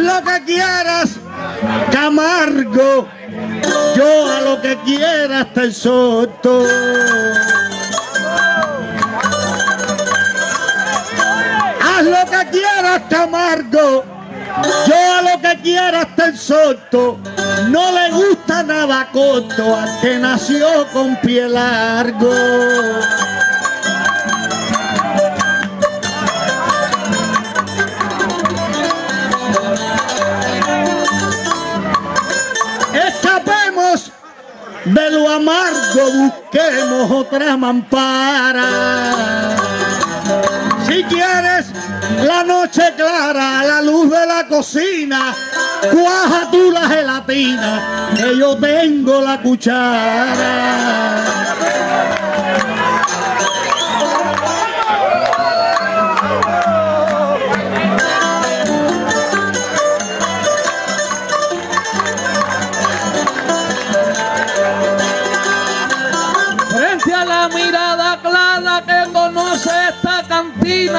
lo que quieras, Camargo. Yo a lo que quieras te soto. Haz lo que quieras, Camargo. Yo a lo que quieras te soto. No le gusta nada corto al que nació con pie largo. De lo amargo, busquemos otra mampara. Si quieres la noche clara, la luz de la cocina, cuaja tú la gelatina, que yo tengo la cuchara.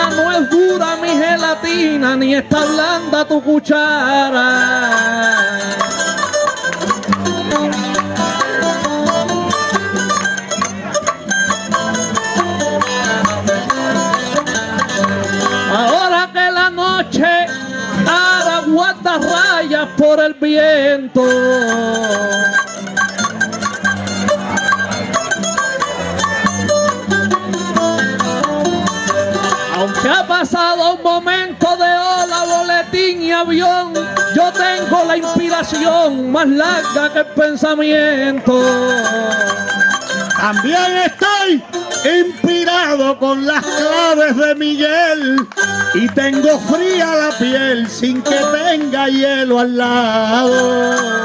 No es dura mi gelatina, ni está blanda tu cuchara. Aunque ha pasado un momento de ola, boletín y avión, yo tengo la inspiración más larga que el pensamiento. También estoy inspirado con las claves de Miguel y tengo fría la piel sin que tenga hielo al lado.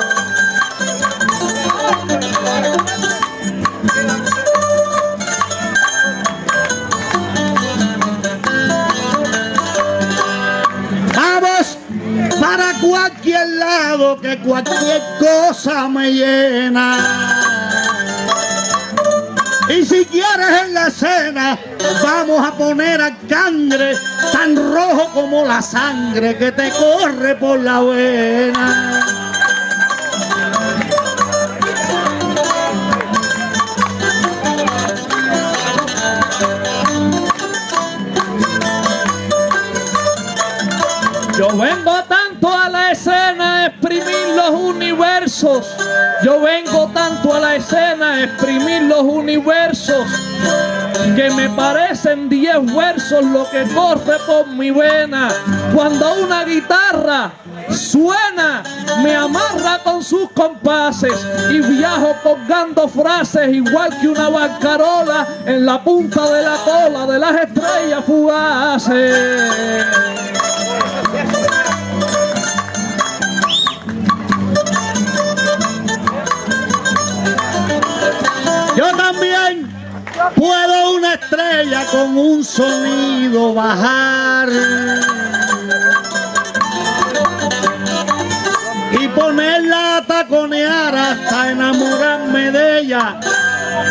Que cualquier cosa me llena. Y si quieres en la escena, vamos a poner a cangre tan rojo como la sangre que te corre por la vena. Yo vengo tanto a la escena exprimir los universos. Yo vengo tanto a la escena exprimir los universos. Que me parecen diez versos lo que corre por mi vena. Cuando una guitarra suena, me amarra con sus compases y viajo colgando frases igual que una bancarola en la punta de la cola de las estrellas fugaces. Yo también puedo una estrella con un sonido bajar. Y ponerla a taconear hasta enamorarme de ella.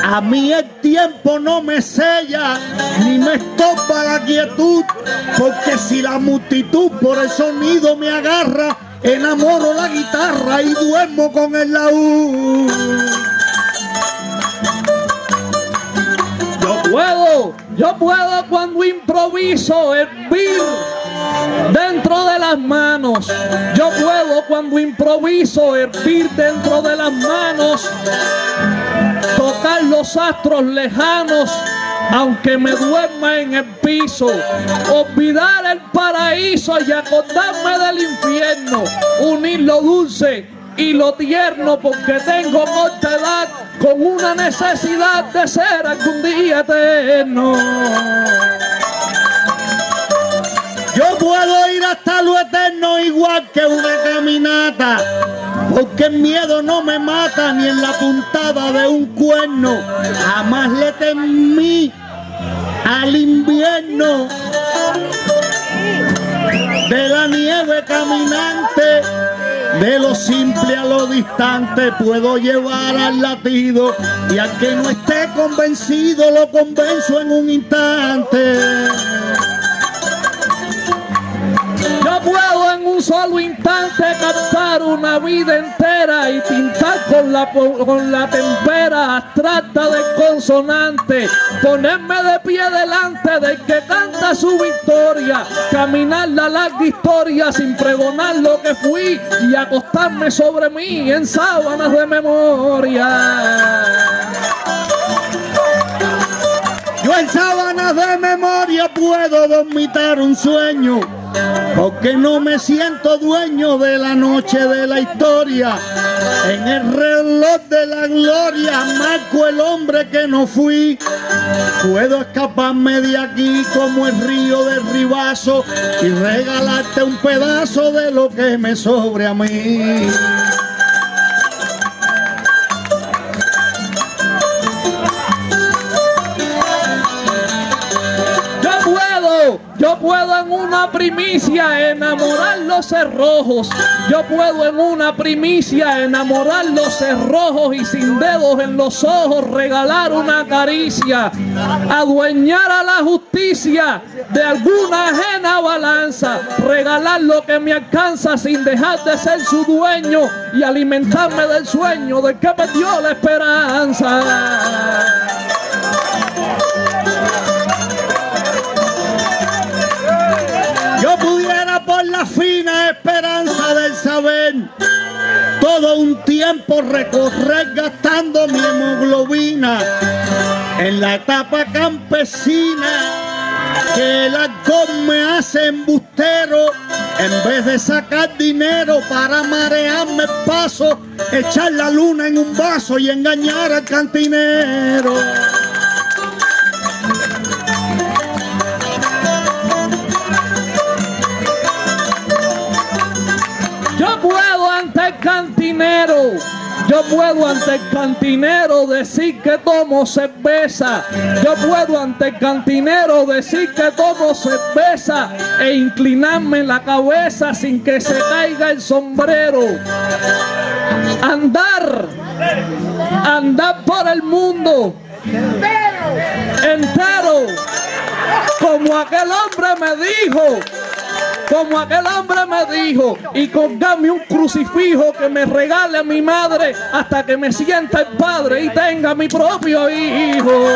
A mí el tiempo no me sella ni me estopa la quietud, porque si la multitud por el sonido me agarra, enamoro la guitarra y duermo con el laúd. Puedo, yo puedo cuando improviso hervir dentro de las manos. Yo puedo cuando improviso hervir dentro de las manos. Tocar los astros lejanos. Aunque me duerma en el piso, olvidar el paraíso y acordarme del infierno, unir lo dulce y lo tierno porque tengo corta edad con una necesidad de ser algún día eterno. Yo puedo ir hasta lo eterno igual que una caminata, porque el miedo no me mata ni en la puntada de un cuerno. Jamás le temí al invierno de la nieve caminante. De lo simple a lo distante puedo llevar al latido y al que no esté convencido lo convenzo en un instante. Puedo un solo instante captar una vida entera y pintar con la, con la tempera abstracta del consonante. Ponerme de pie delante del que canta su victoria. Caminar la larga historia sin pregonar lo que fui y acostarme sobre mí en sábanas de memoria. Yo en sábanas de memoria puedo dormitar un sueño, porque no me siento dueño de la noche de la historia. En el reloj de la gloria marco el hombre que no fui. Puedo escaparme de aquí como el río del ribazo y regalarte un pedazo de lo que me sobre a mí. Yo puedo en una primicia enamorar los cerrojos. Yo puedo en una primicia enamorar los cerrojos y sin dedos en los ojos regalar una caricia. Adueñar a la justicia de alguna ajena balanza. Regalar lo que me alcanza sin dejar de ser su dueño y alimentarme del sueño del que me dio la esperanza. Tiempo recorrer gastando mi hemoglobina en la etapa campesina que el alcohol me hace embustero en vez de sacar dinero para marearme paso, echar la luna en un vaso y engañar al cantinero. Cantinero. Yo puedo ante el cantinero decir que tomo cerveza. Yo puedo ante el cantinero decir que tomo cerveza e inclinarme la cabeza sin que se caiga el sombrero. Andar, andar por el mundo entero, como aquel hombre me dijo como aquel hombre me dijo, y colgame un crucifijo que me regale a mi madre hasta que me sienta el padre y tenga mi propio hijo.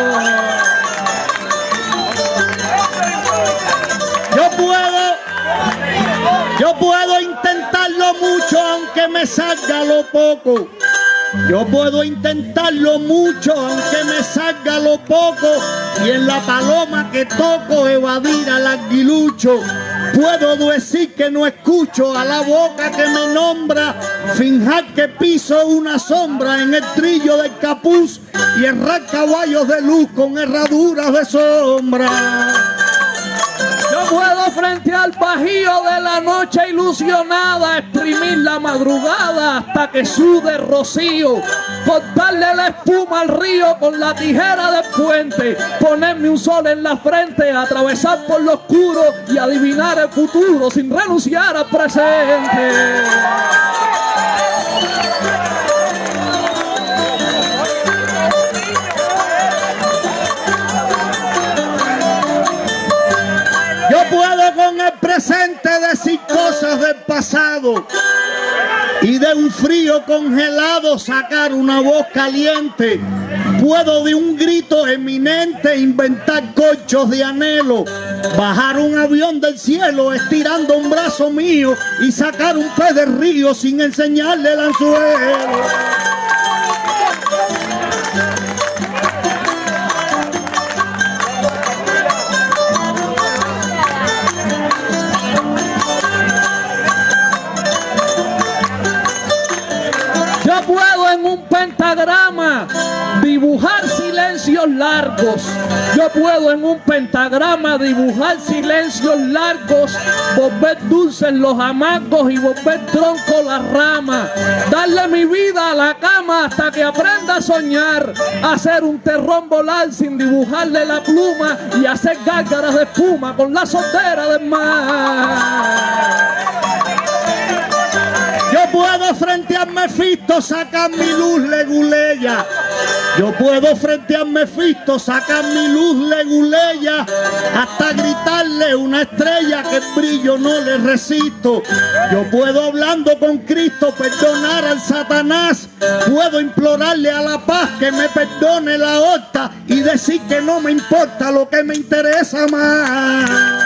Yo puedo, yo puedo intentarlo mucho aunque me salga lo poco. Yo puedo intentarlo mucho aunque me salga lo poco y en la paloma que toco evadir al aguilucho. Puedo decir que no escucho a la boca que me nombra, finjar que piso una sombra en el trillo del capuz y errar caballos de luz con herraduras de sombra. Yo puedo frente al bajío de la noche ilusionada exprimir la madrugada hasta que sude rocío, cortarle la espuma al río con la tijera del puente, ponerme un sol en la frente, atravesar por lo oscuro y adivinar el futuro sin renunciar al presente. Presente decir cosas del pasado y de un frío congelado sacar una voz caliente. Puedo de un grito eminente inventar cochos de anhelo, bajar un avión del cielo estirando un brazo mío y sacar un pez de río sin enseñarle el anzuelo. Dibujar silencios largos. Yo puedo en un pentagrama dibujar silencios largos, volver dulces los amargos y volver tronco la rama. Darle mi vida a la cama hasta que aprenda a soñar. Hacer un terrón volar sin dibujarle la pluma y hacer gárgaras de espuma con la soltera del mar. Puedo frente a Mefisto sacar mi luz leguleya. Yo puedo frente a Mefisto sacar mi luz leguleya hasta gritarle una estrella que brillo no le resisto. Yo puedo hablando con Cristo perdonar al Satanás. Puedo implorarle a la paz que me perdone la horta y decir que no me importa lo que me interesa más.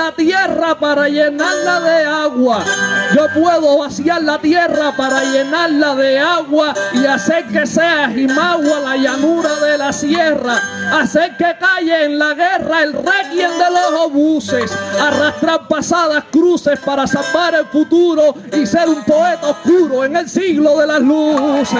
La tierra para llenarla de agua. Yo puedo vaciar la tierra para llenarla de agua y hacer que sea Jimagua la llanura de la sierra. Hacer que calle en la guerra el requiem de los obuses. Arrastrar pasadas cruces para salvar el futuro y ser un poeta oscuro en el siglo de las luces.